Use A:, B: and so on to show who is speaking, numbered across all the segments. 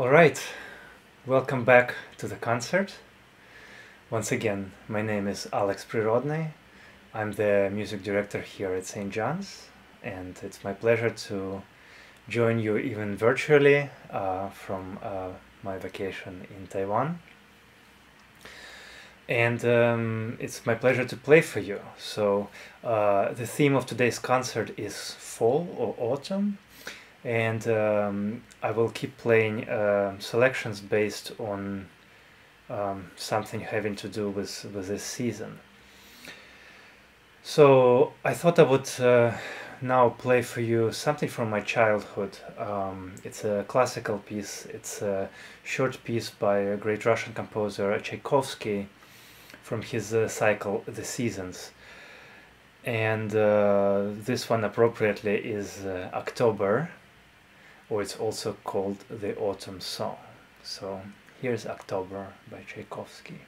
A: All right, welcome back to the concert. Once again, my name is Alex Pryrodny. I'm the music director here at St. John's, and it's my pleasure to join you even virtually uh, from uh, my vacation in Taiwan. And um, it's my pleasure to play for you. So, uh, the theme of today's concert is fall or autumn, and um, I will keep playing uh, selections based on um, something having to do with, with this season. So I thought I would uh, now play for you something from my childhood. Um, it's a classical piece. It's a short piece by a great Russian composer Tchaikovsky from his uh, cycle The Seasons. And uh, this one appropriately is uh, October, or it's also called the Autumn Song. So here's October by Tchaikovsky.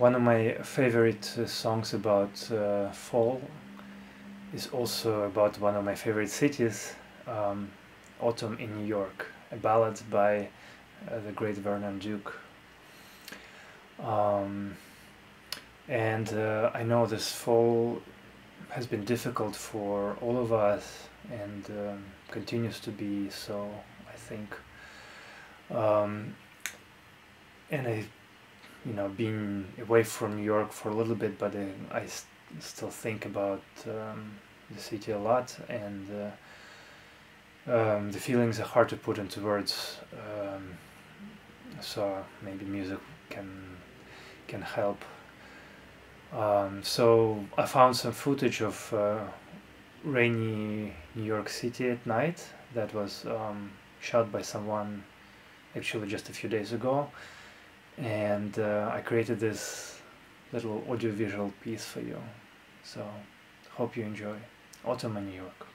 A: One of my favorite uh, songs about uh, fall is also about one of my favorite cities, um, Autumn in New York, a ballad by uh, the great Vernon Duke. Um, and uh, I know this fall has been difficult for all of us and um, continues to be so, I think. Um, and I, you know, being away from New York for a little bit, but I, I st- still think about um, the city a lot, and uh, um, the feelings are hard to put into words. Um, so maybe music can can help. Um, so I found some footage of uh, rainy New York City at night that was um, shot by someone actually just a few days ago and uh, I created this little audiovisual piece for you. So hope you enjoy. Autumn in New York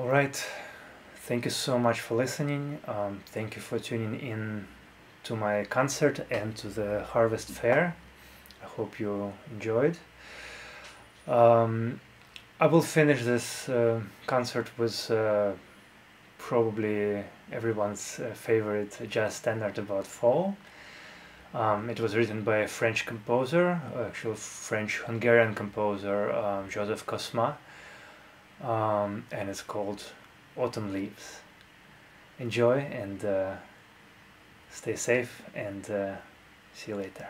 A: All right. Thank you so much for listening. Um, thank you for tuning in to my concert and to the Harvest Fair. I hope you enjoyed. Um, I will finish this uh, concert with uh, probably everyone's uh, favorite jazz standard about fall. Um, it was written by a French composer, actually French-Hungarian composer, um, Joseph Kosma, um, and it's called Autumn Leaves. Enjoy and uh, stay safe and uh, see you later.